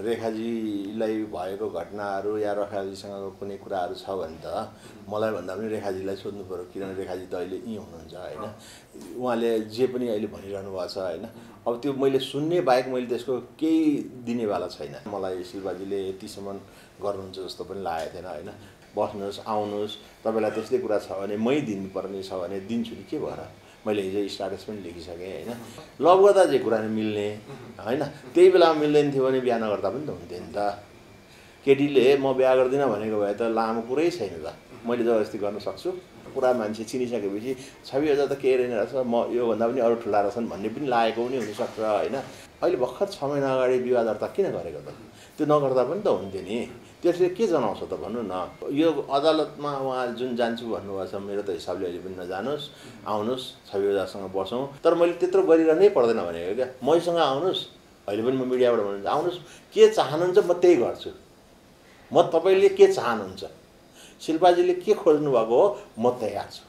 रेखाजीलाई भएको घटनाहरू या रेखाजीसँगको कुनै कुराहरू छ भने त मलाई भन्दा पनि रेखाजीलाई सोध्नु पऱ्यो किनभने रेखाजी त अहिले यहीँ हुनुहुन्छ होइन? उहाँले जे पनि अहिले भनिरहनु भएको छ होइन? अब त्यो मैले सुन्ने बाहेक मैले त्यसको केही दिनेवाला छैन। मलाई शिल्पाजीले यतिसम्म गर्नुहुन्छ जस्तो पनि लागेको थिएन होइन? बस्नुहोस् आउनुहोस् तपाईँलाई त्यस्तै कुरा छ भने मै दिनुपर्ने छ भने दिन्छु नि के भएर मैले हिजो स्टाटस पनि लेखिसकेँ होइन? लभ गर्दा चाहिँ कुरा मिल्ने होइन? त्यही बेलामा मिल्दैन थियो भने बिहा नगर्दा पनि त हुन्थ्यो नि त। केटीले म बिहा गर्दिनँ भनेको भए त लामो कुरै छैन त। मैले जबरजस्ती गर्न सक्छु। पुरा मान्छे चिनिसकेपछि छवि हजार त केही रहेन रहेछ। म योभन्दा पनि अरू ठुला रहेछन् भन्ने पनि लागेको पनि हुनसक्छ होइन? अहिले भर्खर छ महिना अगाडि विवाह दर्ता किन गरेको त? त्यो नगर्दा पनि त हुन्थ्यो नि त्यसले के जनाउँछ त भन्नु न? यो अदालतमा उहाँ जुन जान्छु भन्नुभएको छ मेरो त हिसाबले अहिले पनि नजानुहोस्। आउनुहोस् छवि ओझासँग बसौँ। तर मैले त्यत्रो गरिरहनै पर्दैन भनेको क्या। मैसँग आउनुहोस्। अहिले पनि म मिडियाबाट भन्नुहुन्छ आउनुहोस्। के चाहनुहुन्छ म त्यही गर्छु। म तपाईँले के चाहनुहुन्छ? शिल्पाजीले के खोज्नु भएको हो? म तयार छु।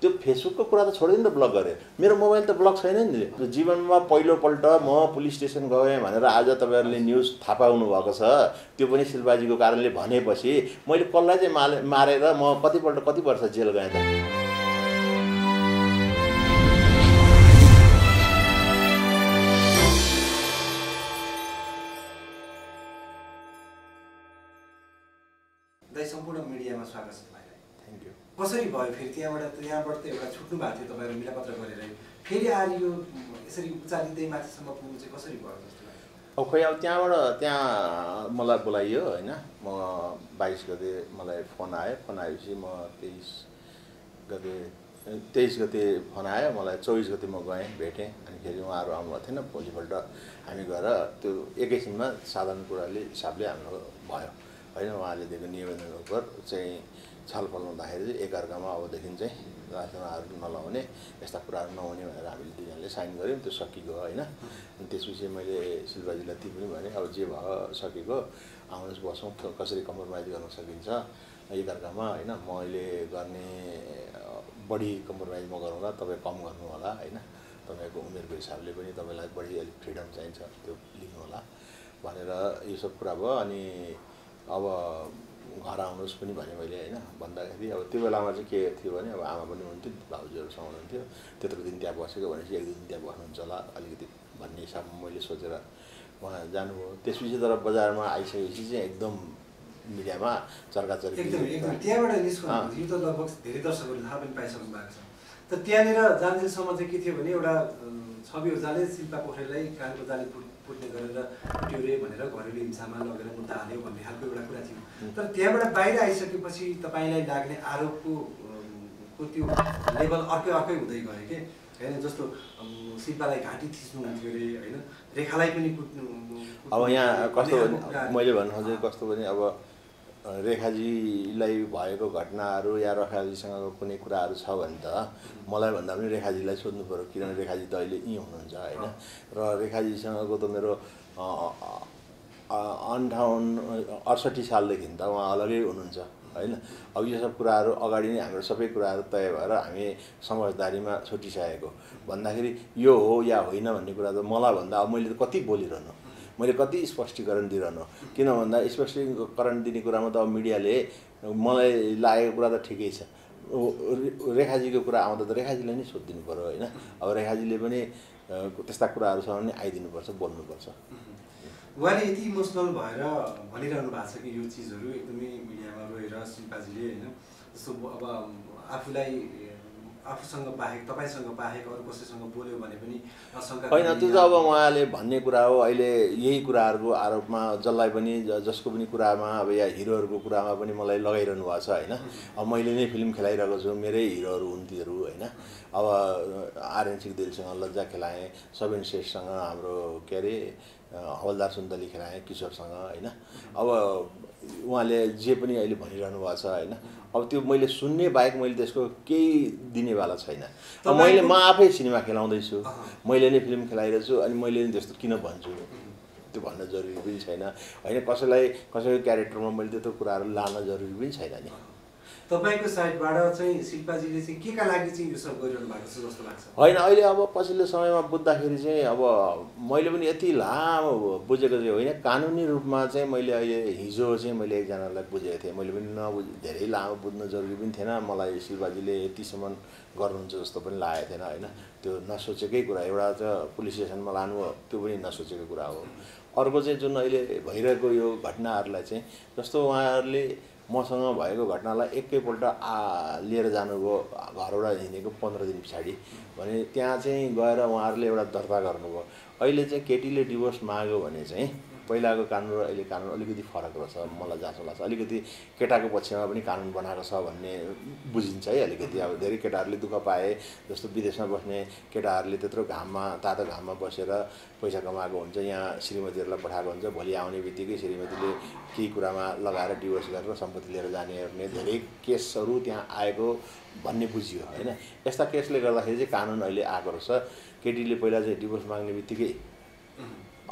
त्यो फेसबुकको कुरा त छोडिदिनु त ब्लक गरेँ मेरो मोबाइल त ब्लक छैन नि। जीवनमा पहिलोपल्ट म पुलिस स्टेसन गएँ भनेर आज तपाईँहरूले न्युज थाहा पाउनु भएको छ। त्यो पनि शिल्पाजीको कारणले भनेपछि मैले कसलाई चाहिँ माले मारेर म कतिपल्ट कति वर्ष जेल गएँ त? सम्पूर्ण मिडियामा स्वागत छ कसरी भयो फेरि त्यहाँबाट त्यहाँबाट त एउटा छुट्नु भएको थियो तपाईँहरू मिलापत्र गरेर। फेरि आएर यो यसरी उचालिँदै माथिसम्म पुग्नु चाहिँ कसरी भयो जस्तो लाग्यो? अब खोइ अब त्यहाँबाट त्यहाँ मलाई बोलाइयो होइन। म बाइस गते मलाई फोन आयो। फोन आएपछि म तेइस गते तेइस गते फोन आयो। मलाई चौबिस गते म गएँ भेटेँ। अनिखेरि उहाँहरू आउनुभएको थिएन। भोलिपल्ट हामी गएर त्यो एकैछिनमा साधारण कुराले हिसाबले हाम्रो भयो। होइन उहाँले दिएको निवेदनको चाहिँ छलफल हुँदाखेरि चाहिँ एकअर्कामा अबदेखि चाहिँ राजनाहरू नलाउने यस्ता कुराहरू नहुने भनेर हामीले दुईजनाले साइन गऱ्यौँ त्यो सकिएको होइन? अनि त्यसपछि मैले शिल्पाजीलाई पनि भने अब जे भयो सकेको आउनुहोस् बसौँ कसरी कम्प्रोमाइज गर्न सकिन्छ? एकअर्कामा होइन मैले गर्ने बढी कम्प्रोमाइज म गरौँला तपाईँ कम गर्नु होला होइन? तपाईँको उमेरको हिसाबले पनि तपाईँलाई बढी अलिक फ्रिडम चाहिन्छ त्यो लिनु होला भनेर यो सब कुरा भयो। अनि अब घर आउनुहोस् पनि भने मैले होइन भन्दाखेरि अब त्यो बेलामा चाहिँ के थियो भने अब आमा पनि हुनुहुन्थ्यो भाउजूहरूसँग हुनुहुन्थ्यो। त्यत्रो दिन त्यहाँ बसेको भनेपछि एक दुई दिन त्यहाँ बस्नुहुन्छ होला अलिकति भन्ने हिसाबमा मैले सोचेर उहाँ जानुभयो त्यसपछि तर बजारमा आइसकेपछि चाहिँ एकदम मिडियामा चर्काचर्की एकदम एकदम। त्यहाँबाट अँ। निस्कनु यो त लगभग धेरै दर्शकहरूले थाहा पनि पाइसक्नु भएको छ। त त्यहाँनिर जान्जेलसम्म चाहिँ के थियो भने एउटा छवि जाले शिल्पा पोखरेललाई कानको जाली फुट फुट्ने गरेर फुट्यो रे भनेर घरेलु हिंसामा लगेर मुद्दा हाल्यो भन्ने खालको एउटा कुरा थियो। तर त्यहाँबाट बाहिर आइसकेपछि तपाईँलाई लाग्ने आरोपको को त्यो लेभल अर्कै अर्कै हुँदै गयो कि? होइन जस्तो शिल्पालाई घाँटी थिच्नुहुन्थ्यो अरे होइन? रेखालाई पनि कुट्नु अब यहाँ कस्तो मैले भन्नु खोजेको कस्तो भने अब रेखाजीलाई भएको घटनाहरू या रेखाजीसँगको कुनै कुराहरू छ भने त मलाई भन्दा पनि रेखाजीलाई सोध्नु पऱ्यो किनभने रेखाजी त अहिले यहीँ हुनुहुन्छ होइन? र रेखाजीसँगको त मेरो अन्ठाउन्न अडसट्ठी सालदेखि त उहाँ अलगै हुनुहुन्छ होइन? अब यो सब कुराहरू अगाडि नै हाम्रो सबै कुराहरू तय भएर हामी समझदारीमा छुटिसकेको। भन्दाखेरि यो हो या होइन भन्ने कुरा त मलाई भन्दा अब मैले त कति बोलिरहनु? मैले कति स्पष्टीकरण दिइरहनु। किन भन्दा स्पष्टीकरण दिने कुरामा त अब मिडियाले मलाई लागेको कुरा त ठिकै छ। रेखाजीको कुरा आउँदा त रेखाजीलाई नै सोधिदिनु पऱ्यो होइन। अब रेखाजीले पनि त्यस्ता कुराहरू छ भने आइदिनुपर्छ बोल्नुपर्छ। उहाँले यति इमोसनल भएर भनिरहनु भएको छ कि यो चिजहरू एकदमै मिडियामा गएर शिल्पाजीले होइन जस्तो अब आफूलाई आफूसँग बाहेक तपाईँसँग बाहेक अरू कसैसँग बोल्यो भने पनि होइन त्यो त अब उहाँले भन्ने कुरा हो। अहिले यही कुराहरूको आरोपमा जसलाई पनि जसको पनि कुरामा अब या हिरोहरूको कुरामा पनि मलाई लगाइरहनु भएको छ होइन। अब मैले नै फिल्म खेलाइरहेको छु मेरै हिरोहरू हुन् तीहरू होइन। अब आर्यन सिगदेलसँग लज्जा खेलाएँ सबिन शेषसँग हाम्रो के अरे हवलदार सुन्तली खेलाएँ किशोरसँग होइन। अब उहाँले जे पनि अहिले भनिरहनु भएको छ होइन? अब त्यो मैले सुन्ने बाहेक मैले त्यसको केही दिनेवाला छैन। अब मैले म आफै सिनेमा खेलाउँदैछु। मैले नै फिल्म खेलाइरहेको छु अनि मैले नि त्यस्तो किन भन्छु? त्यो भन्न जरुरी पनि छैन। होइन कसैलाई कसैको क्यारेक्टरमा मैले त्यस्तो कुराहरू लान जरुरी पनि छैन नि। तपाईँको साइडबाट चाहिँ शिल्पाजीले चाहिँ के का लागि चाहिँ यो सब गरिरहनु भएको छ जस्तो लाग्छ? होइन अहिले अब पछिल्लो समयमा बुझ्दाखेरि चाहिँ अब मैले पनि यति लामो बुझेको चाहिँ होइन कानुनी रूपमा चाहिँ मैले अहिले हिजो चाहिँ मैले एकजनालाई बुझेको थिएँ। मैले पनि नबुझ धेरै लामो बुझ्नु जरुरी पनि थिएन। मलाई शिवबाजीले यतिसम्म गर्नुहुन्छ जस्तो पनि लागेको थिएन होइन। त्यो नसोचेकै कुरा एउटा त पुलिस स्टेसनमा लानु त्यो पनि नसोचेको कुरा हो। अर्को चाहिँ जुन अहिले भइरहेको यो घटनाहरूलाई चाहिँ जस्तो उहाँहरूले मसँग भएको घटनालाई एकैपल्ट आ लिएर जानुभयो घरबाट हिँडेको पन्ध्र दिन पछाडि। भने त्यहाँ चाहिँ गएर उहाँहरूले एउटा दर्ता गर्नुभयो। अहिले चाहिँ केटीले डिभोर्स माग्यो भने चाहिँ पहिलाको कानुन र अहिले कानुन अलिकति फरक रहेछ मलाई जहाँसो लाग्छ। अलिकति केटाको पक्षमा पनि कानुन बनाएको छ भन्ने बुझिन्छ है अलिकति। अब धेरै केटाहरूले दुःख पाए जस्तो विदेशमा बस्ने केटाहरूले त्यत्रो घाममा तातो घाममा बसेर पैसा कमाएको हुन्छ यहाँ श्रीमतीहरूलाई पठाएको हुन्छ भोलि आउने बित्तिकै श्रीमतीले केही कुरामा लगाएर डिभोर्स गरेर सम्पत्ति लिएर जाने ओर्ने धेरै केसहरू त्यहाँ आएको भन्ने बुझियो होइन? यस्ता केसले गर्दाखेरि चाहिँ कानुन अहिले आएको रहेछ। केटीले पहिला चाहिँ डिभोर्स माग्ने बित्तिकै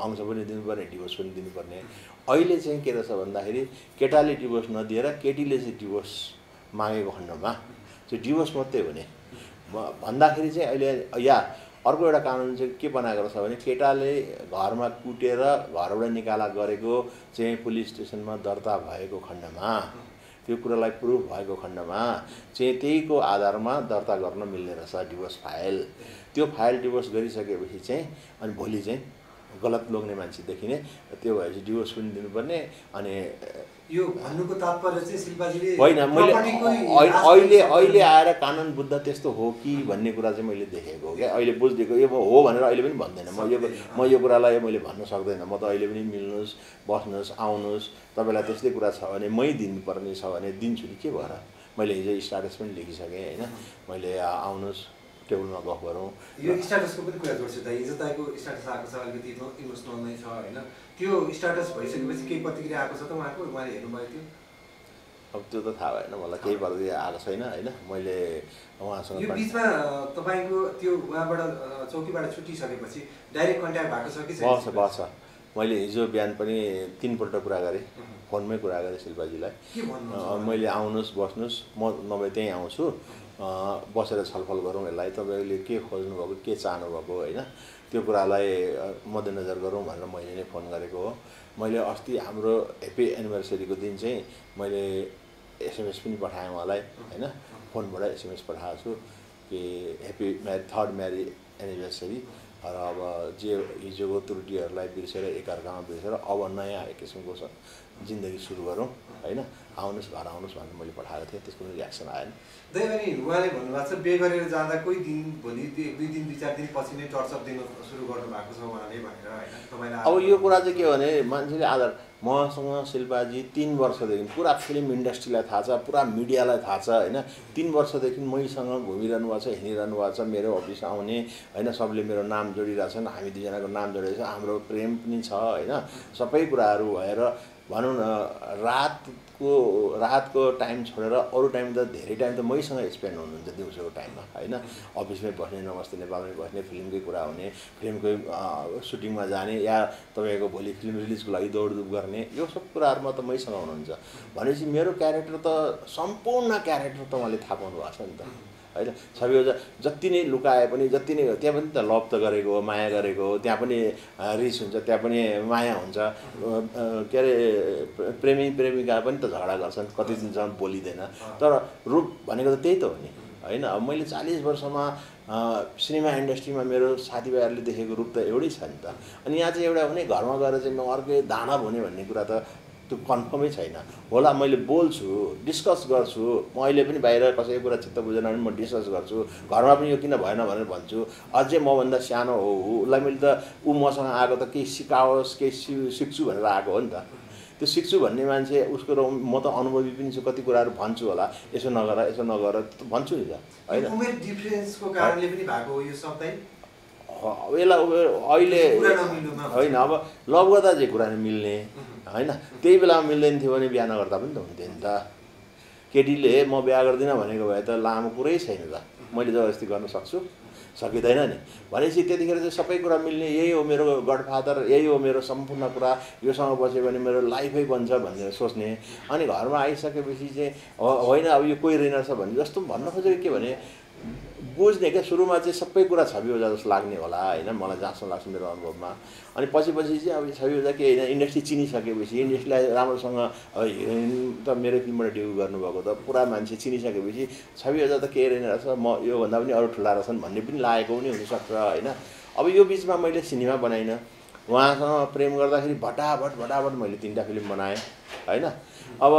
अंश पनि दिनुपर्ने डिभोर्स पनि दिनुपर्ने। अहिले चाहिँ के रहेछ भन्दाखेरि केटाले डिभोर्स नदिएर केटीले चाहिँ डिभोर्स मागेको खण्डमा चाहिँ डिभोर्स मात्रै हुने भन्दाखेरि चाहिँ अहिले या अर्को एउटा कानुन चाहिँ के बनाएको रहेछ भने केटाले घरमा कुटेर घरबाट निकाला गरेको चाहिँ पुलिस स्टेसनमा दर्ता भएको खण्डमा त्यो कुरालाई प्रुफ भएको खण्डमा चाहिँ त्यहीको आधारमा दर्ता गर्न मिल्ने रहेछ डिभोर्स फाइल। त्यो फाइल डिभोर्स गरिसकेपछि चाहिँ अनि भोलि चाहिँ गलत लोग्ने मान्छे देखिने त्यो भएपछि डिभोर्स पनि दिनुपर्ने अनि यो भन्नुको तात्पर्य चाहिँ शिल्पाजीले होइन मैले अहिले अहिले आएर कानुन बुझ्दा त्यस्तो हो कि भन्ने कुरा चाहिँ मैले देखेको हो क्या। अहिले बुझिदिएको यो म हो भनेर अहिले पनि भन्दैन। म यो म यो कुरालाई मैले भन्न सक्दैन। म त अहिले पनि मिल्नुहोस् बस्नुहोस् आउनुहोस् तपाईँलाई त्यस्तै कुरा छ भने मै दिनुपर्ने छ भने दिन्छु नि। के भएर? मैले हिजो स्टाटस पनि लेखिसकेँ होइन। मैले आउनुहोस्। टेबलमा गफ गरौँ यो स्ट्याटसको पनि कुरा जोड्छु त हिजो तपाईँको स्ट्याटस आएको छ अलिकति इमोसनल नै छ होइन त्यो स्ट्याटस भइसकेपछि केही प्रतिक्रिया आएको छ त उहाँको उहाँले हेर्नुभयो त्यो अब त्यो त थाहा भएन मलाई केही प्रतिक्रिया आएको छैन होइन मैले उहाँसँग यो बिचमा तपाईँको त्यो उहाँबाट चौकीबाट छुट्टिसकेपछि डाइरेक्ट कन्ट्याक्ट भएको छ कि? बस्छ बस्छ मैले हिजो बिहान पनि तिनपल्ट कुरा गरेँ फोनमै कुरा गरेँ शिल्पाजीलाई मैले आउनुहोस् बस्नुहोस् म नभए त्यहीँ आउँछु बसेर छलफल गरौँ यसलाई। तपाईँले के खोज्नुभएको के चाहनुभएको होइन? त्यो कुरालाई मध्यनजर गरौँ भनेर मैले नै फोन गरेको हो। मैले अस्ति हाम्रो ह्याप्पी एनिभर्सरीको दिन चाहिँ मैले एसएमएस पनि पठाएँ उहाँलाई होइन? फोनबाट एसएमएस पठाएको छु कि happy marry third marry anniversary. र अब जे हिजोको त्रुटिहरूलाई बिर्सेर एकअर्कामा बिर्सेर अब नयाँ किसिमको जिन्दगी सुरु गरौँ। होइन आउनुहोस् घर आउनुहोस् भनेर मैले पठाएको थिएँ त्यसको पनि रियाक्सन आएन। उहाँले भन्नुभएको छ बे गरेर जाँदा कोही दिन भोलि दुई दुई दिन दुई चार दिन पछि नै टर्चर दिन सुरु गर्नु भएको छ उहाँले भनेर होइन? तपाईँलाई अब यो कुरा चाहिँ के हो भने मान्छेले आधार मसँग शिल्पाजी तिन वर्षदेखि पुरा फिल्म इन्डस्ट्रीलाई थाहा छ पुरा मिडियालाई थाहा छ होइन? तिन वर्षदेखि मैसँग घुमिरहनु भएको छ हिँडिरहनु भएको छ मेरो अफिस आउने होइन? सबले मेरो नाम जोडिरहेको छन् हामी दुईजनाको नाम जोडिरहेको छ हाम्रो प्रेम पनि छ होइन? सबै कुराहरू भएर भनौँ न रातको रातको टाइम छोडेर अरू टाइम त धेरै टाइम त मैसँग स्पेन्ड हुनुहुन्छ दिउँसोको टाइममा होइन? अफिसमै बस्ने नमस्ते नेपालमै बस्ने फिल्मकै कुरा हुने फिल्मकै सुटिङमा जाने या तपाईँको भोलि फिल्म रिलिजको लागि दौडधुप गर्ने यो सब कुराहरूमा त मैसँग हुनुहुन्छ। भनेपछि मेरो क्यारेक्टर त सम्पूर्ण क्यारेक्टर त उहाँले थाहा पाउनु भएको छ नि त। होइन सबैजना जति नै लुकाए पनि जति नै त्यहाँ पनि त लभ त गरेको हो माया गरेको हो त्यहाँ पनि रिस हुन्छ त्यहाँ पनि माया हुन्छ। के अरे प्र- प्रेमी प्रेमिका पनि त झगडा गर्छन् कति दिनसम्म बोलिँदैन। तर रूप भनेको त त्यही त हो नि होइन? अब मैले चालिस वर्षमा सिनेमा इन्डस्ट्रीमा मेरो साथीभाइहरूले देखेको रूप त एउटै छ नि त। अनि यहाँ चाहिँ एउटा हुने घरमा गएर चाहिँ म अर्कै दानव हुने भन्ने कुरा त त्यो कन्फर्मै छैन। होला मैले बोल्छु डिस्कस गर्छु म अहिले पनि बाहिर कसैको कुरा चित्त बुझेन भने म डिस्कस गर्छु घरमा पनि यो किन भएन भनेर भन्छु। अझै मभन्दा सानो हो उसलाई मैले त ऊ मसँग आएको त केही सिकाओस् केही सि सिक्छु भनेर आएको हो नि त। त्यो सिक्छु भन्ने मान्छे उसको र म त अनुभवी पनि छु कति कुराहरू भन्छु होला यसो नगर यसो नगर भन्छु नि त होइन? यसलाई अहिले। होइन अब लभ गर्दा चाहिँ कुरा नि मिल्ने। होइन। त्यही बेलामा मिल्दैन थियो भने बिहा नगर्दा पनि त हुन्थ्यो नि त। केटीले म बिहा गर्दिनँ भनेको भए त लामो कुरै छैन त। मैले जबरजस्ती गर्न सक्छु? सकिँदैन नि। भनेपछि त्यतिखेर चाहिँ सबै कुरा मिल्ने यही हो मेरो गडफादर यही हो मेरो सम्पूर्ण कुरा। योसँग बस्यो भने मेरो लाइफै बन्छ भनेर सोच्ने। अनि घरमा आइसकेपछि चाहिँ होइन अब यो कोही रहेनछ भने जस्तो भन्न खोजेको के भने बुझ्ने क्या सुरुमा चाहिँ सबै कुरा छवि ओझा जस्तो लाग्ने होला होइन? मलाई जहाँसम्म लाग्छ मेरो अनुभवमा। अनि पछि पछि चाहिँ अब छवि ओझा के होइन? इन्डस्ट्री चिनिसकेपछि इन्डस्ट्रीलाई राम्रोसँग हिरोइन त मेरो फिल्मबाट डेब्यु गर्नुभएको त पुरा मान्छे चिनिसकेपछि छवि ओझा त केही रहेन रहेछ? म योभन्दा पनि अरू ठुला रहेछन् भन्ने पनि लागेको पनि हुनसक्छ होइन? अब यो बिचमा मैले सिनेमा बनाइनँ। उहाँसँग प्रेम गर्दाखेरि भटाभट भटाभट मैले तिनवटा फिल्म बनाएँ होइन? अब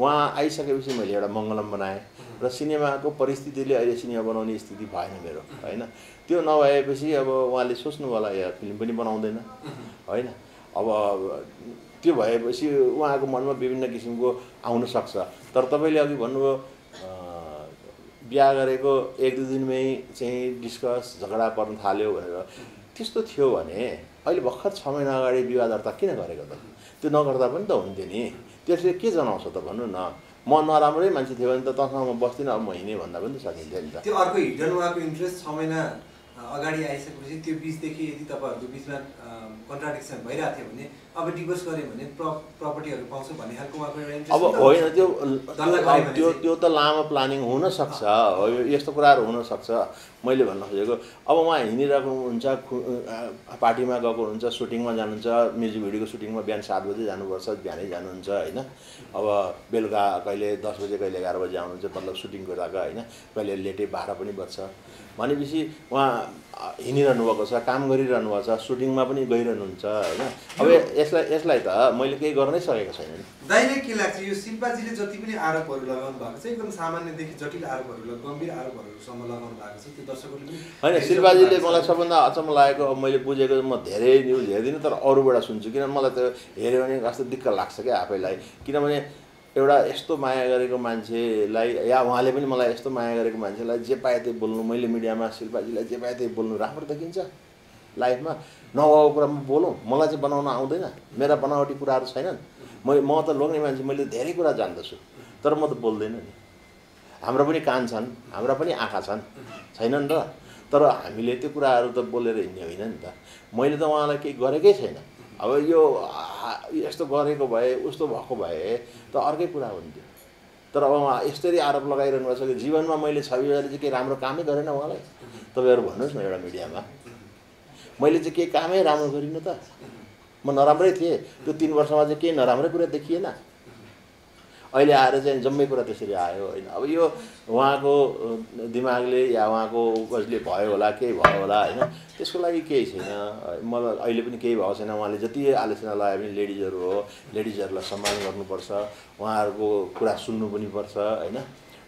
उहाँ आइसकेपछि मैले एउटा मङ्गलम बनाएँ। र सिनेमाको परिस्थितिले अहिले सिनेमा बनाउने स्थिति भएन मेरो होइन? त्यो नभएपछि अब उहाँले सोच्नु होला या फिल्म पनि बनाउँदैन होइन? अब त्यो भएपछि उहाँको मनमा विभिन्न किसिमको आउन सक्छ। तर तपाईँले अघि भन्नुभयो बिहा गरेको एक दुई दिनमै चाहिँ डिस्कस झगडा पर्न थाल्यो भनेर। त्यस्तो थियो भने अहिले भर्खर छ महिना अगाडि विवाह दर्ता किन गरेको त? त्यो नगर्दा पनि त हुन्थ्यो नि। त्यसले के जनाउँछ त भन्नु न। म नराम्रै मान्छे थियो भने त तसँग बस्दिनँ अब म हिँडेँ भन्दा पनि त सकिन्थ्यो नि त। त्यो अर्को हिडन उहाँको इन्ट्रेस्ट छ महिना अगाडि आइसकेपछि त्यो बिचदेखि यदि तपाईँहरूको बिचमा कन्ट्राडिक्सन भइरहेको थियो भने अब डिभोर्स गऱ्यो भने प्र प्रपर्टीहरू पाउँछ भन्ने खालको उहाँको एउटा इन्ट्रेस्ट अब होइन त्यो त्यो त्यो त लामो प्लानिङ हुनसक्छ हो यो- यस्तो कुराहरू हुनसक्छ। मैले भन्न खोजेको अब उहाँ हिँडिरहेको हुन्छ पार्टीमा गएको हुन्छ सुटिङमा जानुहुन्छ म्युजिक भिडियोको सुटिङमा बिहान सात बजे जानुपर्छ बिहानै जानुहुन्छ होइन। अब बेलुका कहिले दस बजे कहिले एघार बजे आउनुहुन्छ मतलब सुटिङको जग्गा होइन कहिले लेटै बाह्र पनि बज्छ। भनेपछि उहाँ हिँडिरहनु भएको छ काम गरिरहनु भएको छ सुटिङमा पनि गइरहनुहुन्छ होइन। अब यसलाई यसलाई त मैले केही गर्नै सकेको छैन नि। दाइले के लाग्छ यो शिल्पाजीले जति पनि आरोपहरू लगाउनु भएको छ एकदम सामान्यदेखि जटिल आरोपहरू गम्भीर आरोपहरूसम्म लगाउनु भएको छ त्यो दर्शकहरूले पनि होइन शिल्पाजीले मलाई। सबभन्दा अचम्म लागेको अब मैले बुझेको म धेरै न्युज हेर्दिनँ तर अरूबाट सुन्छु। किनभने मलाई त्यो हेऱ्यो भने कस्तो दिक्क लाग्छ क्या आफैलाई। किनभने एउटा यस्तो माया गरेको मान्छेलाई या उहाँले पनि मलाई यस्तो माया गरेको मान्छेलाई जे पाए त्यही बोल्नु। मैले मिडियामा शिल्पाजीलाई जे पाए त्यही बोल्नु। राम्रो देखिन्छ लाइफमा। नभएको कुरामा बोलौँ मलाई चाहिँ बनाउन आउँदैन। मेरा बनावटी कुराहरू छैनन्। म म त लोग्ने मान्छे मैले धेरै कुरा जान्दछु तर म त बोल्दैन नि। हाम्रो पनि कान छन् हाम्रा पनि आँखा छन् छैनन् र? तर हामीले त्यो कुराहरू त बोलेर हिँड्ने होइन नि त। मैले त उहाँलाई केही गरेकै छैन। अब यो यस्तो गरेको भए उस्तो भएको भए त अर्कै कुरा हुन्थ्यो। तर अब उहाँ यसरी आरोप लगाइरहनु भएको छ कि जीवनमा मैले छवि चाहिँ केही राम्रो कामै गरेन उहाँलाई। तपाईँहरू भन्नुहोस् न एउटा मिडियामा। मैले चाहिँ केही कामै राम्रो गरिनँ त। म नराम्रै थिएँ। त्यो तिन वर्षमा चाहिँ केही नराम्रै कुरा देखिएन। अहिले आएर चाहिँ जम्मै कुरा त्यसरी आयो होइन। अब यो उहाँको दिमागले या उहाँको उपजले भयो होला केही भयो होला होइन त्यसको लागि केही छैन। मलाई अहिले पनि केही भएको छैन। उहाँले जति आलोचना लगाए पनि लेडिजहरू हो लेडिजहरूलाई सम्मान गर्नुपर्छ उहाँहरूको कुरा सुन्नु पनि पर्छ होइन।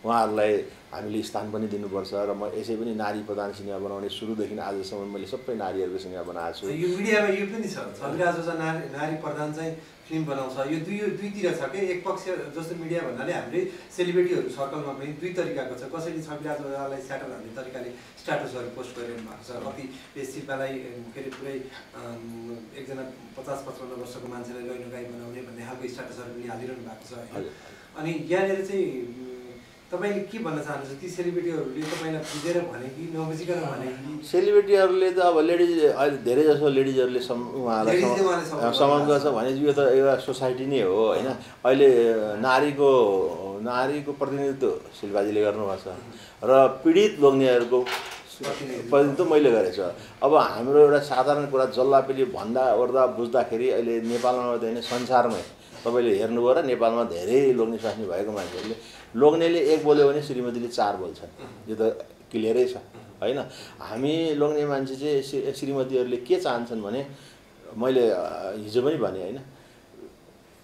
उहाँहरूलाई हामीले स्थान पनि दिनुपर्छ र म यसै पनि नारी प्रधान सिनेमा बनाउने सुरुदेखि आजसम्म मैले सबै नारीहरूको सिनेमा बनाएको छु। यो मिडियामा यो पनि छ। छविराज नारी नारी प्रधान चाहिँ फिल्म बनाउँछ। यो दुई दुईतिर छ कि? एक पक्ष जस्तो मिडिया भन्नाले हाम्रै सेलिब्रिटीहरू सर्कलमा पनि दुई तरिकाको छ। कसैले छविराज ओझालाई स्याटर हान्ने तरिकाले स्ट्याटसहरू पोस्ट गरिरहनु भएको छ कति शिल्पालाई के अरे पुरै एकजना पचास पचपन्न वर्षको मान्छेलाई रैनुगाई बनाउने भन्ने खालको स्ट्याटसहरू पनि हालिरहनु भएको छ। होइन। अनि यहाँनिर चाहिँ तपाईँले के भन्न चाहनुहुन्छ? ती सेलिब्रिटीहरूले तपाईँलाई बुझेर भने कि नबुझिकन भने कि सेलिब्रिटीहरूले त अब लेडिज अहिले धेरै जसो लेडिजहरूले उहाँलाई सम्मान गर्छ। गर्छ भने यो त एउटा सोसाइटी नै हो होइन? अहिले नारीको नारीको प्रतिनिधित्व शिल्पाजीले गर्नुभएको छ र पीडित लोग्नेहरूको प्रतिनिधित्व। मैले गरेको छु अब हाम्रो एउटा साधारण कुरा जल्लापेली भन्दा ओर्दा बुझ्दाखेरि अहिले नेपालमा मात्रै होइन संसारमै तपाईँले हेर्नुभयो र नेपालमा धेरै लोग्ने स्वास्नी भएको मान्छेहरूले लोग्नेले एक बोल्यो भने श्रीमतीले चार बोल्छन्। यो त क्लियरै छ होइन? हामी लोग्ने मान्छे चाहिँ श्री- श्रीमतीहरूले के चाहन्छन् भने मैले हिजो पनि भने होइन?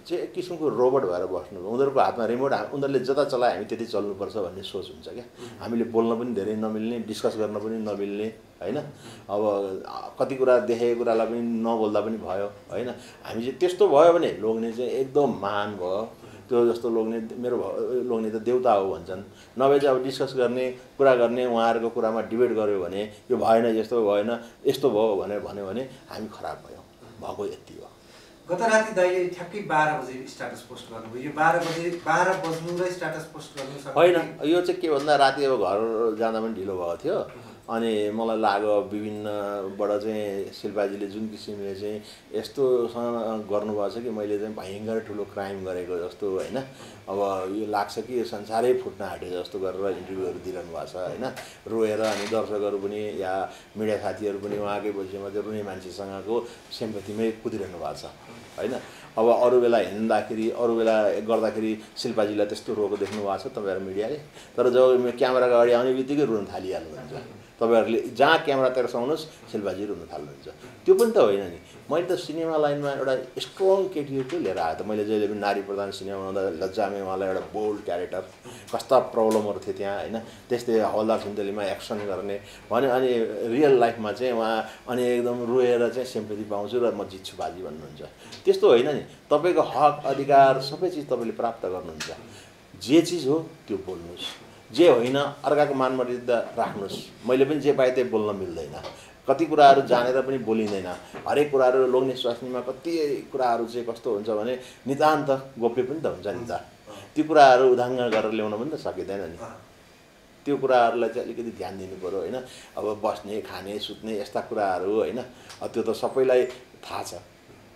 चाहिँ एक किसिमको रोबोट भएर बस्नु उनीहरूको हातमा रिमोट उनीहरूले जता चलाए हामी त्यति चल्नुपर्छ भन्ने सोच हुन्छ क्या। हामीले बोल्न पनि धेरै नमिल्ने डिस्कस गर्न पनि नमिल्ने। होइन? अब कति कुरा देखेको कुरालाई पनि नबोल्दा पनि भयो होइन? हामी चाहिँ त्यस्तो भयो भने लोग्ने चाहिँ एकदम महान भयो। त्यो जस्तो लोग्ने मेरो लोग्ने त देउता हो भन्छन्। नभए चाहिँ अब डिस्कस गर्ने कुरा गर्ने उहाँहरूको कुरामा डिबेट गऱ्यो भने यो भएन यस्तो भएन यस्तो भयो भनेर भन्यो भने हामी खराब भयौँ। भएको यति हो। गत राति दाइले ठ्याक्कै बाह्र बजे स्ट्याटस पोस्ट गर्नुभयो। यो बाह्र बजे बाह्र बज्नु र स्ट्याटस पोस्ट गर्नु होइन यो चाहिँ के भन्दा राति अब घर जाँदा पनि ढिलो भएको थियो। अनि मलाई लाग्यो विभिन्नबाट चाहिँ शिल्पाजीले जुन किसिमले चाहिँ यस्तोसँग गर्नुभएको छ कि मैले चाहिँ भयङ्कर ठुलो क्राइम गरेको जस्तो होइन। अब यो लाग्छ कि यो संसारै फुट्न आँट्यो जस्तो गरेर इन्टरभ्यूहरू दिइरहनु भएको छ होइन। रोएर अनि दर्शकहरू पनि या मिडिया साथीहरू पनि उहाँकै विषयमा चाहिँ रुने मान्छेसँगको सेम्पथीमै कुदिरहनु भएको छ होइन। अब अरू बेला हिँड्दाखेरि अरू बेला गर्दाखेरि शिल्पाजीलाई त्यस्तो रोग देख्नु भएको छ तपाईँहरू मिडियाले। तर जब क्यामेराको अगाडि आउने बित्तिकै रुन थालिहाल्नुहुन्छ। तपाईँहरूले जहाँ क्यामेरा तेर्साउनुहोस् शिल्पाजी रुन थाल्नुहुन्छ। त्यो पनि त होइन नि। मैले त सिनेमा लाइनमा एउटा स्ट्रङ केटीहरू लिएर आएको त मैले जहिले पनि नारी प्रधान सिनेमा बनाउँदा लज्जामे उहाँलाई एउटा बोल्ड क्यारेक्टर कस्ता प्रब्लमहरू थियो त्यहाँ होइन? त्यस्तै हवलदार सुन्तलीमा एक्सन गर्ने। भन्यो अनि रियल लाइफमा चाहिँ उहाँ अनि एकदम रोएर चाहिँ सेम्पथी पाउँछु र म जित्छु बाजी भन्नुहुन्छ। त्यस्तो होइन नि। तपाईँको हक अधिकार सबै चिज तपाईँले प्राप्त गर्नुहुन्छ। जे चिज हो त्यो बोल्नुहोस्। जे होइन अर्काको मानमर्यादा राख्नुहोस्। मैले पनि जे पाएँ त्यही बोल्न मिल्दैन। कति कुराहरू जानेर पनि बोलिँदैन। हरेक कुराहरू लोग्ने स्वास्नीमा कति कुराहरू चाहिँ कस्तो हुन्छ भने नितान्त गोप्य पनि त हुन्छ नि त। त्यो कुराहरू उदाङ्ग गरेर ल्याउन पनि त सकिँदैन नि। त्यो कुराहरूलाई चाहिँ अलिकति ध्यान दिनु पऱ्यो होइन? अब बस्ने खाने सुत्ने यस्ता कुराहरू होइन? त्यो त सबैलाई थाहा छ।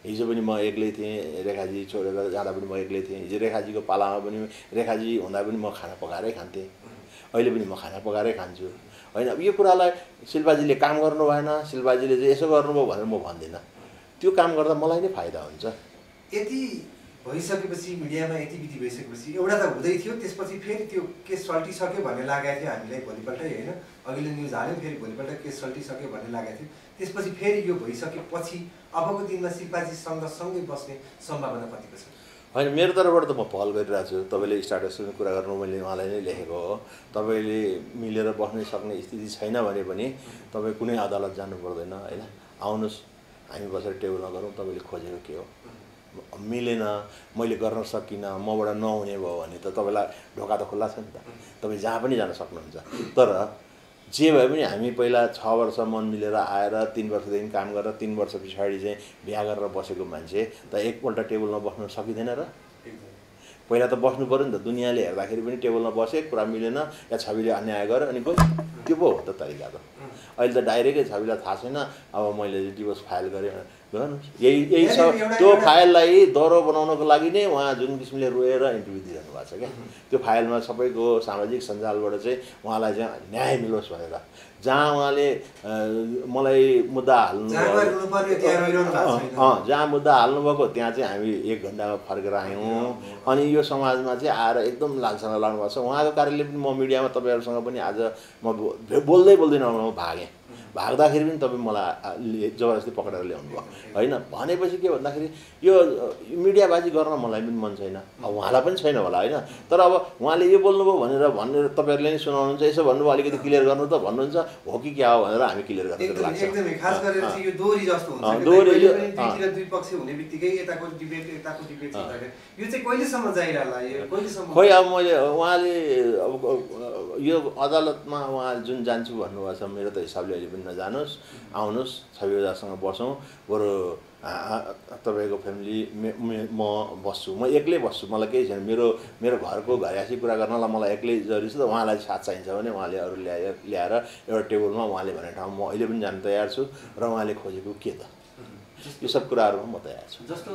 हिजो पनि म एक्लै थिएँ रेखाजी छोडेर जाँदा पनि म एक्लै थिएँ। हिजो रेखाजीको पालामा पनि रेखाजी हुँदा पनि म खाना पकाएरै खान्थेँ। अहिले पनि म खाना पकाएरै खान्छु। होइन अब यो कुरालाई शिल्पाजीले काम गर्नु भएन शिल्पाजीले चाहिँ यसो गर्नुभयो भनेर म भन्दिनँ। त्यो काम गर्दा मलाई नै फाइदा हुन्छ। यति भइसकेपछि मिडियामा यति विधि भइसकेपछि एउटा त हुँदै थियो त्यसपछि फेरि त्यो केस सल्टिसक्यो भन्ने लागेको थियो हामीलाई भोलिपल्टै होइन? अघिल्लो न्युज हाल्यो फेरि भोलिपल्ट केस सल्टिसक्यो भन्ने लागेको थियो। त्यसपछि फेरि यो भइसकेपछि अबको दिनमा शिल्पाजीसँग सँगै बस्ने सम्भावना कतिको छ? होइन मेरो तर्फबाट त म पहल गरिरहेको छु। तपाईँले स्टाटसको कुरा गर्नु मैले उहाँलाई नै लेखेको हो। तपाईँले मिलेर बस्नै सक्ने स्थिति छैन भने पनि तपाईँ कुनै अदालत जानु पर्दैन होइन? आउनुहोस् हामी बसेर टेबलमा गरौँ तपाईँले खोजेको के हो? मिलेन मैले गर्न सकिनँ मबाट नहुने भयो भने त तपाईँलाई ढोका त खुल्ला छ नि त। तपाईँ जहाँ पनि जान सक्नुहुन्छ। तर जे भए पनि हामी पहिला छ वर्ष मन मिलेर आएर तिन वर्षदेखि काम गरेर तिन वर्ष पछाडि चाहिँ बिहा गरेर बसेको मान्छे त एकपल्ट टेबलमा बस्न सकिँदैन र। पहिला त बस्नु पऱ्यो नि त दुनियाँले हेर्दाखेरि पनि टेबलमा बसे कुरा मिलेन या छविले अन्याय गर्यो अनि गयो। त्यो पो हो त तरिका त। अहिले त डाइरेक्टै छविलाई थाहा छैन अब मैले डिभोर्स फाइल गरेँ यही यही छ त्यो फाइललाई दह्रो बनाउनको लागि नै उहाँ जुन किसिमले रोएर इन्टरभ्यू दिइरहनु भएको छ क्या। त्यो फाइलमा सबैको सामाजिक सञ्जालबाट चाहिँ उहाँलाई चाहिँ न्याय मिलोस् भनेर। जहाँ उहाँले मलाई मुद्दा हाल्नु जहाँ मुद्दा हाल्नुभएको त्यहाँ चाहिँ हामी एक घन्टामा फर्केर आयौँ। अनि यो समाजमा चाहिँ आएर एकदम लान्छना लानु भएको छ। उहाँको कारणले पनि म मिडियामा तपाईँहरूसँग पनि आज म बोल्दै बोल्दैन म भागेँ। भाग्दाखेरि पनि तपाईँ मलाई जबरजस्ती पक्रेर ल्याउनु भयो। होइन? भनेपछि के भन्दाखेरि यो मिडियाबाजी गर्न मलाई पनि मन छैन। अब उहाँलाई पनि छैन होला होइन? तर अब उहाँले यो बोल्नुभयो भनेर भनेर तपाईँहरूले नै सुनाउनुहुन्छ यसो भन्नुभयो अलिकति क्लियर गर्नु त भन्नुहुन्छ हो कि क्या हो भनेर हामी क्लियर कहिलेसम्म खोइ अब मैले उहाँले अब यो अदालतमा उहाँ जुन जान्छु भन्नुभएको छ मेरो त हिसाबले अहिले पनि नजानुहोस् आउनुहोस् छवि ओझासँग बसौँ। बरु तपाईँको फ्यामिली म बस्छु। म एक्लै बस्छु मलाई केही छैन। मेरो मेरो घरको घरयासी कुरा गर्नलाई मलाई एक्लै जरुरी छ त उहाँलाई साथ चाहिन्छ भने उहाँले अरू ल्याएर ल्याएर एउटा टेबलमा उहाँले भनेको ठाउँमा म अहिले पनि जानु तयार छु र उहाँले खोजेको के त? यो सब कुराहरूमा म तयार छु। जस्तो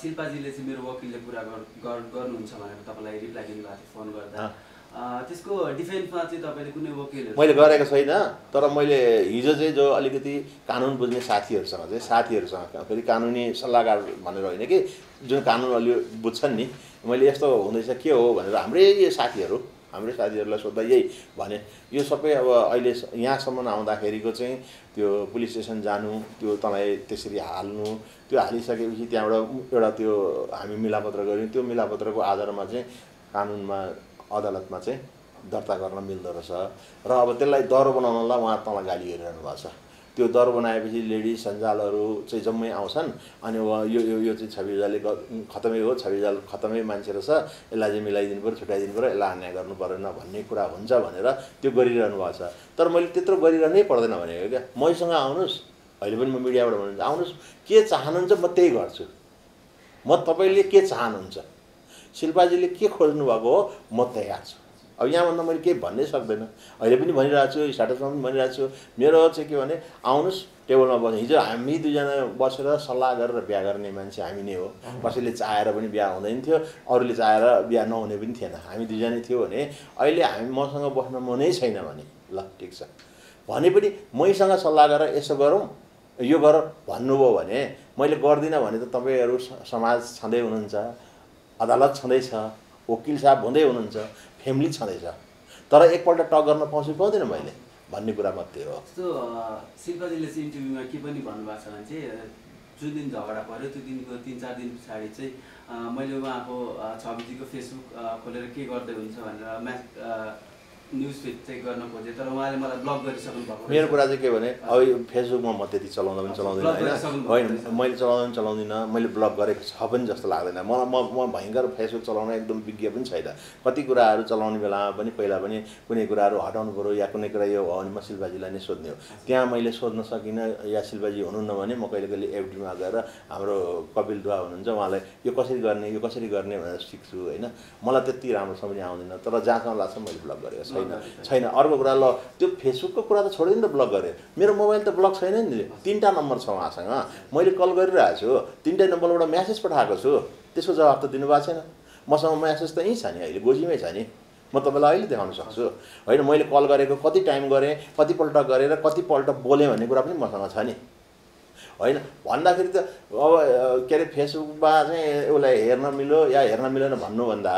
शिल्पाजीले चाहिँ मेरो वकिलले कुरा गर्नुहुन्छ भनेर तपाईँलाई रिप्लाई दिनुभएको थियो फोन गर्दा। त्यसको डिफेन्समा चाहिँ तपाईँले कुनै मैले गरेको छैन तर मैले हिजो चाहिँ जो अलिकति कानुन बुझ्ने साथीहरूसँग चाहिँ साथीहरूसँग फेरि कानुनी सल्लाहकार भनेर होइन कि जुन कानुन अलि बुझ्छन् नि मैले यस्तो हुँदैछ के हो भनेर हाम्रै साथीहरू हाम्रै साथीहरूलाई सोद्धा यही भने। यो सबै अब अहिले यहाँसम्म आउँदाखेरिको चाहिँ त्यो पुलिस स्टेसन जानु त्यो तँलाई त्यसरी हाल्नु त्यो हालिसकेपछि त्यहाँबाट एउटा त्यो हामी मिलापत्र गऱ्यौँ त्यो मिलापत्रको आधारमा चाहिँ कानुनमा अदालतमा चाहिँ दर्ता गर्न मिल्दो रहेछ। र अब त्यसलाई डर बनाउनलाई उहाँ तँलाई गाली गरिरहनु भएको छ। त्यो डर बनाएपछि लेडिज सञ्जालहरू चाहिँ जम्मै आउँछन्। अनि यो यो यो चाहिँ छविजालले खतमै हो। छविजाल खतमै मान्छे रहेछ। यसलाई चाहिँ मिलाइदिनु पऱ्यो छुट्याइदिनु पऱ्यो यसलाई अन्याय गर्नु परेन भन्ने कुरा हुन्छ भनेर त्यो गरिरहनु भएको छ। तर मैले त्यत्रो गरिरहनै पर्दैन भनेको क्या। मैसँग आउनुहोस्। अहिले पनि म मिडियाबाट भन्नुहुन्छ आउनुहोस्। के चाहनुहुन्छ म त्यही गर्छु। म तपाईँले के चाहनुहुन्छ? शिल्पाजीले के खोज्नु भएको हो? म तयार छु। अब यहाँभन्दा मैले केही भन्नै सक्दैन। अहिले पनि भनिरहेको छु स्टाटसमा पनि भनिरहेको छु। मेरो चाहिँ के भने आउनुहोस् टेबलमा बस्नु। हिजो हामी दुईजना बसेर सल्लाह गरेर बिहा गर्ने मान्छे हामी नै हो। कसैले चाहेर पनि बिहा हुँदैन थियो अरूले चाहेर बिहा नहुने पनि थिएन। हामी दुईजनै थियो भने अहिले हामी मसँग बस्न मनै छैन भने। ल ठिक छ। भने पनि मैसँग सल्लाह गरेर यसो गरौँ यो गर भन्नुभयो भने मैले गर्दिनँ भने त तपाईँहरू समाज छँदै हुनुहुन्छ। अदालत छँदैछ वकिल साहब हुँदै हुनुहुन्छ फ्यामिली छँदैछ। तर एकपल्ट टक गर्न पाउँछु पाउँदिनँ मैले? भन्ने कुरा मात्रै हो। जस्तो शिल्पाजीले चाहिँ इन्टरभ्यूमा के पनि भन्नुभएको छ भने चाहिँ जुन दिन झगडा पऱ्यो त्यो दिनको तिन चार दिन पछाडि चाहिँ मैले उहाँको छविजीको फेसबुक खोलेर के गर्दै हुन्छ भनेर म्याच न्युज फिड चाहिँ गर्न खोजेँ तर उहाँले मलाई ब्लक गरिसक्नु भएको मेरो। कुरा चाहिँ के भने अब फेसबुकमा म त्यति चलाउँदा पनि चलाउँदिनँ होइन? होइन। मैले चलाउँदा पनि चलाउँदिनँ मैले ब्लक गरेको छ पनि जस्तो लाग्दैन। मलाई म म भयङ्कर फेसबुक चलाउन एकदम विज्ञ पनि छैन। कति कुराहरू चलाउने बेलामा पनि पहिला पनि कुनै कुराहरू हटाउनु पऱ्यो या कुनै कुरा यो हो भने म शिल्पाजीलाई नै सोध्ने हो। त्यहाँ मैले सोध्न सकिनँ या शिल्पाजी हुनुहुन्न भने म कहिले कहिले एफडीमा गएर हाम्रो कपिल दुवा हुनुहुन्छ उहाँलाई यो कसरी गर्ने यो कसरी गर्ने भनेर सिक्छु होइन? मलाई त्यति राम्रोसँग पनि आउँदैन तर जहाँसम्म लाग्छ मैले ब्लक गरेको छैन छैन। अर्को कुरा ल त्यो फेसबुकको कुरा त छोडिदिनु त ब्लक गरेँ मेरो मोबाइल त ब्लक छैन नि। तिनवटा नम्बर छ उहाँसँग। मैले कल गरिरहेको छु। तिनटै नम्बरबाट म्यासेज पठाएको छु। त्यसको जवाब त दिनुभएको छैन। मसँग म्यासेज त यहीँ छ नि। अहिले गोजीमै छ नि। म तपाईँलाई अहिले देखाउन सक्छु। होइन मैले कल गरेको कति टाइम गरेँ कतिपल्ट गरेर कतिपल्ट बोलेँ भन्ने कुरा पनि मसँग छ नि। होइन भन्दाखेरि त अब के अरे फेसबुकमा चाहिँ उसलाई हेर्न मिल्यो या हेर्न मिलेन भन्नुभन्दा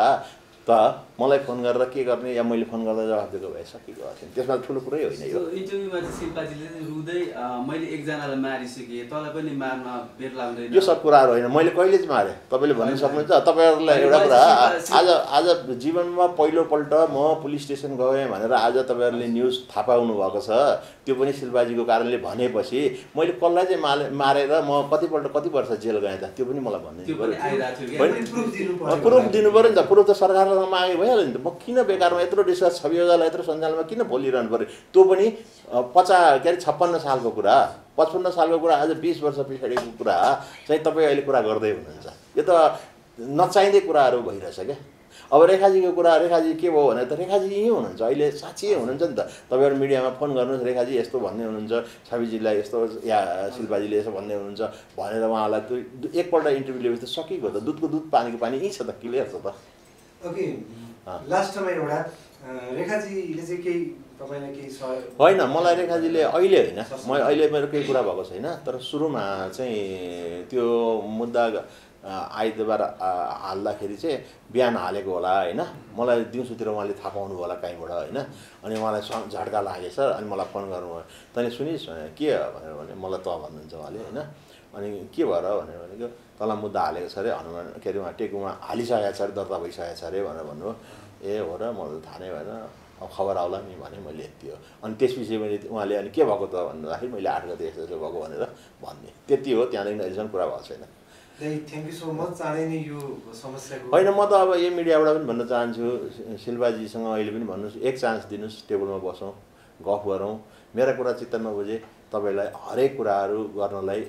त मलाई फोन गरेर के गर्ने? या मैले फोन गर्दा जवाब दिएको भए सकेको थियो? त्यसमा ठुलो कुरै होइन यो। इन्टरभ्यूमा चाहिँ शिल्पाजीले रुँदै मैले एकजनालाई मारिसकेँ। तँलाई पनि मार्न बेर लाग्दैन। यो सब कुराहरू होइन। मैले कहिले चाहिँ मारेँ? तपाईँले भन्नु सक्नुहुन्छ? तपाईँहरूलाई एउटा कुरा आज आज जीवनमा पहिलोपल्ट म पुलिस स्टेसन गएँ भनेर आज तपाईँहरूले न्युज थाहा पाउनु भएको छ। त्यो पनि शिल्पाजीको कारणले भनेपछि मैले कसलाई चाहिँ माले मारेर म कतिपल्ट कति वर्ष जेल गएँ त? त्यो पनि मलाई प्रुफ दिनु पर्यो प्रुफ दिनु पऱ्यो नि त। प्रुफ त सरकारलाई मागे भइहाल्यो नि त। म किन बेकारमा यत्रो डिस्कस छवि ओझालाई यत्रो सञ्जालमा किन बोलिरहनु पऱ्यो त्यो पनि पचा के अरे छप्पन्न सालको कुरा। पचपन्न सालको कुरा आज बिस वर्ष पछाडिको कुरा चाहिँ तपाईँ अहिले कुरा गर्दै हुनुहुन्छ। यो त नचाहिँदै कुराहरू भइरहेछ क्या। अब रेखाजीको कुरा रेखाजी के भयो भने त रेखाजी यहीँ हुनुहुन्छ। अहिले साँच्चै हुनुहुन्छ नि त। तपाईँहरू मिडियामा फोन गर्नुहोस् रेखाजी यस्तो भन्ने हुनुहुन्छ छविजीलाई यस्तो या शिल्पाजीले यसो भन्ने हुनुहुन्छ भनेर उहाँलाई त्यो एकपल्ट इन्टरभ्यू लिएपछि त सकिएको त। दुधको दुध पानीको पानी यहीँ छ त क्लियर छ त। लास्टमा एउटा रेखाजीले चाहिँ केही तपाईँलाई केही सहयोग होइन मलाई रेखाजीले अहिले होइन म अहिले मेरो केही कुरा भएको छैन तर सुरुमा चाहिँ त्यो मुद्दा आइतबार हाल्दाखेरि चाहिँ बिहान हालेको होला होइन। मलाई दिउँसोतिर उहाँले थाहा पाउनु होला कहीँबाट होइन। अनि उहाँलाई झड्का लागेछ अनि मलाई फोन गर्नुभयो। तैँले सुनिस् के भनेर भने मलाई त भन्नुहुन्छ उहाँले होइन। अनि के भएर भनेर भनेको तँलाई मुद्दा हालेको छ अरे हनुमान के अरे उहाँ टेकुमा हालिसकेको छ अरे दर्ता भइसकेको छ अरे भनेर भन्नुभयो ए हो र मलाई त थाहा नै भएन। अब खबर आउला नि भने मैले यति हो अनि त्यसपछि मैले उहाँले अनि के भएको त? भन्दाखेरि मैले आठ गते यस्तो यस्तो भएको भनेर भन्ने। त्यति हो त्यहाँदेखि अहिलेसम्म कुरा भएको छैन। थ्याङ्क यू सो मच चाँडै नै यो समस्याको होइन म त अब यो मिडियाबाट पनि भन्न चाहन्छु। शिल्पाजीसँग अहिले पनि भन्नुहोस् एक चान्स दिनुहोस् टेबलमा बसौँ गफ गरौँ। मेरा कुरा चित्त नबुझे तपाईँलाई हरेक कुराहरू गर्नलाई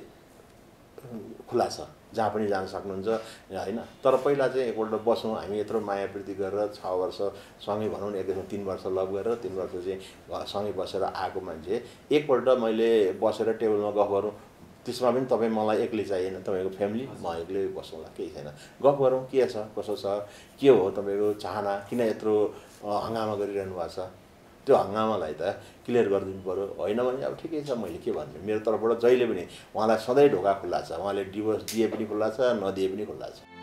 खुला छ जहाँ पनि जान सक्नुहुन्छ होइन? तर पहिला चाहिँ एकपल्ट बसौँ हामी यत्रो माया प्रीति गरेर छ वर्ष सँगै भनौँ न एकैछिन तिन वर्ष लभ गरेर तिन वर्ष चाहिँ सँगै बसेर आएको मान्छे। एकपल्ट मैले बसेर टेबलमा गफ गरौँ। त्यसमा पनि तपाईँ मलाई एक्लै चाहिएन तपाईँको फ्यामिली म एक्लै बसौँला केही छैन। गफ गरौँ के छ कसो छ के हो तपाईँको चाहना किन यत्रो हङ्गामा गरिरहनु भएको छ? त्यो हङ्गामालाई त क्लियर गरिदिनु पऱ्यो होइन भने अब ठिकै छ मैले के भन्छु? मेरो तर्फबाट जहिले पनि उहाँलाई सधैँ ढोका खुल्ला छ उहाँले डिभोर्स दिए पनि खुल्ला छ नदिए पनि खुल्ला छ।